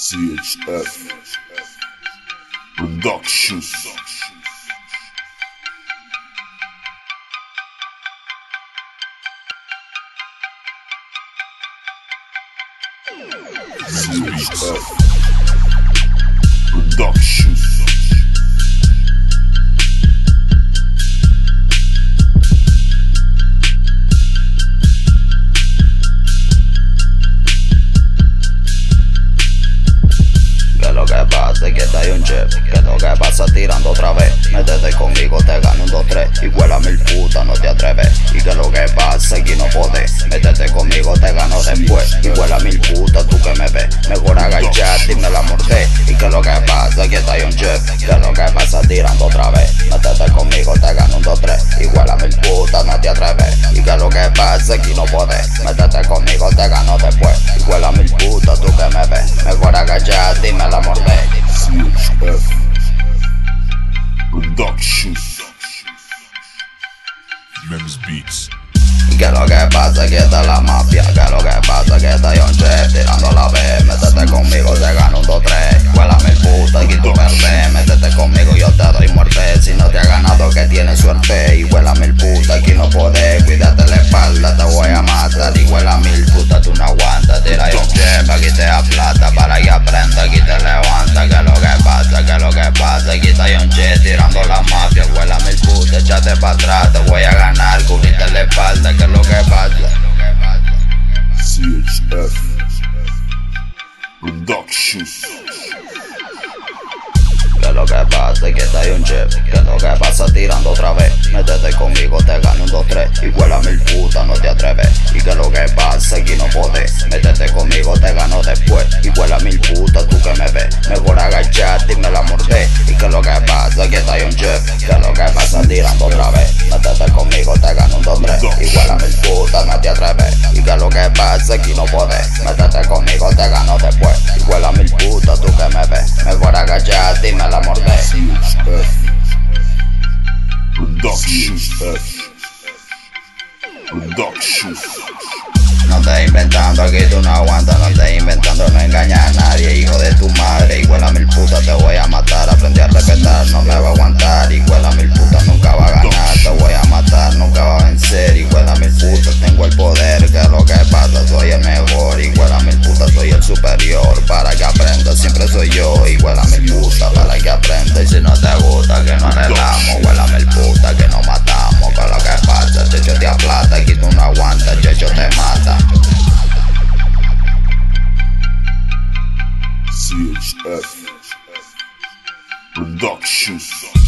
CHF Productions. CHF Productions. Que pasa es que hay un chef Que lo que pasa tirando otra vez. Métete conmigo, te gano un 2-3 Igual a mil putas, no te atreves. Y que lo que pasa aquí no podés Métete conmigo, te gano después Igual a mil putas, tú que me ves Mejor agacharte y la mordé Y que lo que pasa que está un chef Que lo que pasa tirando otra vez Métete conmigo, te gano un 2-3 Igual a mil putas, no te atreves Y que lo que pasa aquí no podés Métete conmigo, te gano después Igual a mil putas, tú que me ves Mejor agacharte y me la mordé Productions. Mems Beats. Que lo que pasa que está la mafia. Que lo que pasa que está John Chef Tirando la B. Métete conmigo, te gano un 2-3 Huela mil putas y tú perdés Métete conmigo, yo te doy muerte. Si no te ha ganado que tienes suerte. Y huela mil putas, aquí no podés. Cuídate la espalda, te voy a matar. Y huela mil putas, tú no aguantas. Tira John Chef, aquí te da plata Para que aprenda, aquí te levanta. Que lo que pasa, que lo que pasa Aquí está John Chef tirando la mafia. Huela mil putas, échate para atrás. Te voy a ganar, cubrirte Que lo que pasa es que está un chef. Que lo que pasa tirando otra vez. Métete conmigo, te gano un 2-3 Igual a mil putas, no te atreves. Y que lo que pasa aquí no podés. Métete conmigo, te gano después. Igual a mil putas, tú que me ves. Mejor agacharte y me la mordé. Y que lo que pasa es que está un chef. Que lo que pasa tirando otra vez. Métete conmigo, te gano un 2-3 Igual a mil putas, no te atreves Que lo que pasa aquí no podés Métete conmigo, te gano después Igual a mil putas, tú que me ves Mejor agacharte y me la mordé CHF Productions. Productions. No te inventando, aquí tú no aguantas, no te inventando, no engañas a nadie, hijo de tu madre, igual a mil putas te voy a matar, aprendí a respetar, no me va a aguantar, soy yo, igual a mil putas, para que aprendas, y si no te gusta que no arreglamos, igual a mil putas que no matamos, con lo que pasa, checho te aplata, aquí tú no aguantas, checho te mata. CHF Productions.